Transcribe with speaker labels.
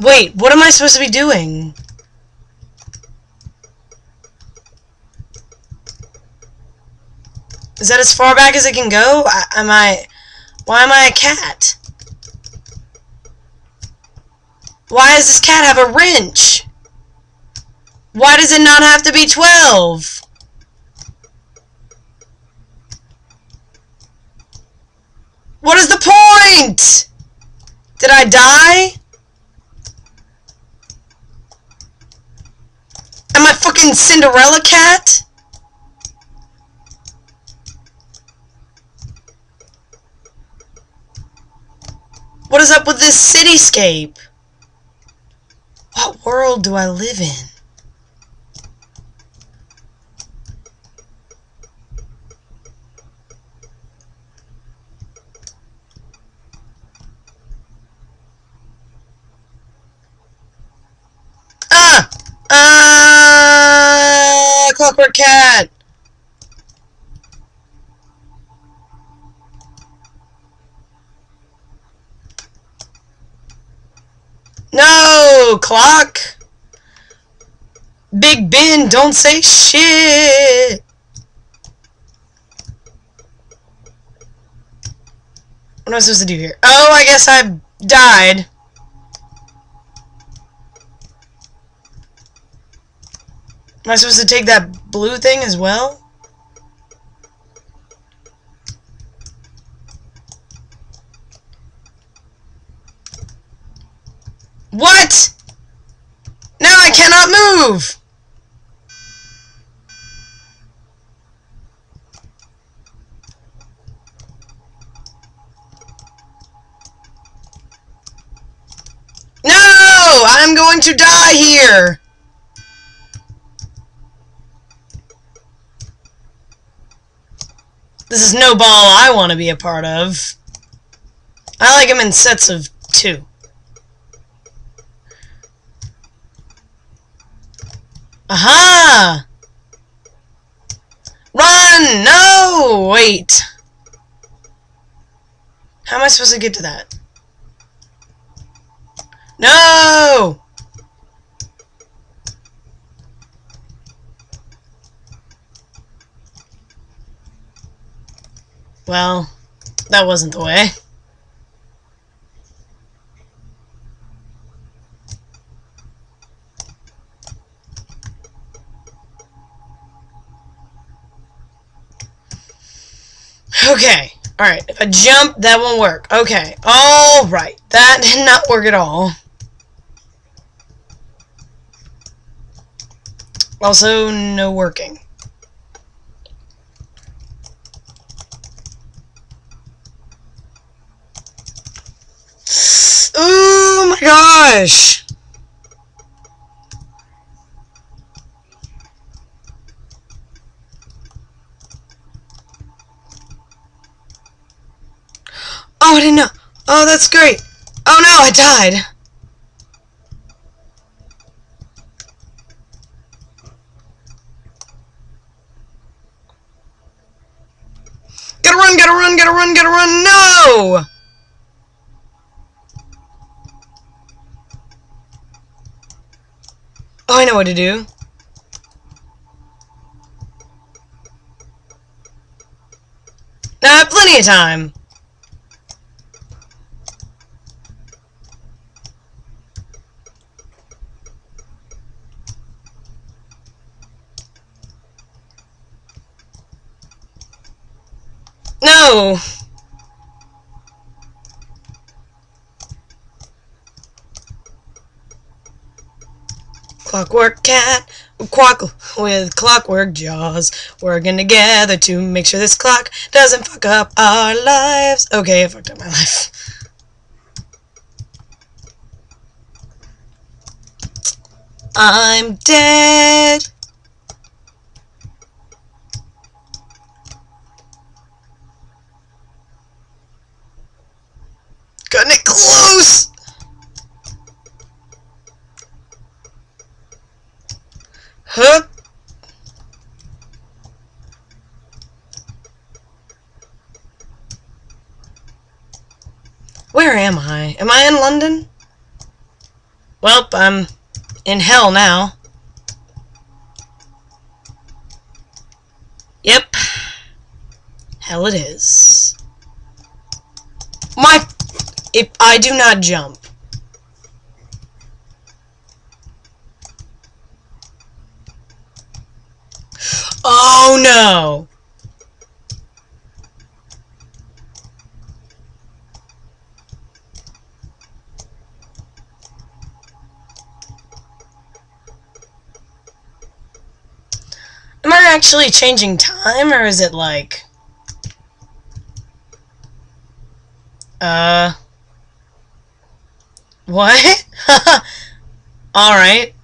Speaker 1: Wait, what am I supposed to be doing? Is that as far back as it can go? I, am I... Why am I a cat? Why does this cat have a wrench? Why does it not have to be 12? What is the point? Did I die? Fucking Cinderella cat? What is up with this cityscape? What world do I live in? Clockwork Cat! No! Clock! Big Ben, don't say shit! What am I supposed to do here? Oh, I guess I died. Am I supposed to take that blue thing as well? What? Now I cannot move! No! I'm going to die here! Is no ball I want to be a part of. I like them in sets of two. Aha! Run! No! Wait. How am I supposed to get to that? No! Well, that wasn't the way. Okay. Alright, if I jump, that won't work. Okay. Alright. That did not work at all. Also, no working. Oh my gosh! Oh, I didn't know. Oh, that's great. Oh no, I died. Gotta run, gotta run, gotta run, gotta run. No! Oh, I know what to do. I have plenty of time. No! Clockwork cat, quack with clockwork Jawz, working together to make sure this clock doesn't fuck up our lives. Okay, I fucked up my life. I'm dead. Cutting it close! Huh? Where am I? Am I in London? Well, I'm in hell now. Yep. Hell it is. My... If I do not jump. Oh no! Am I actually changing time, or is it like... Uh... What? Alright.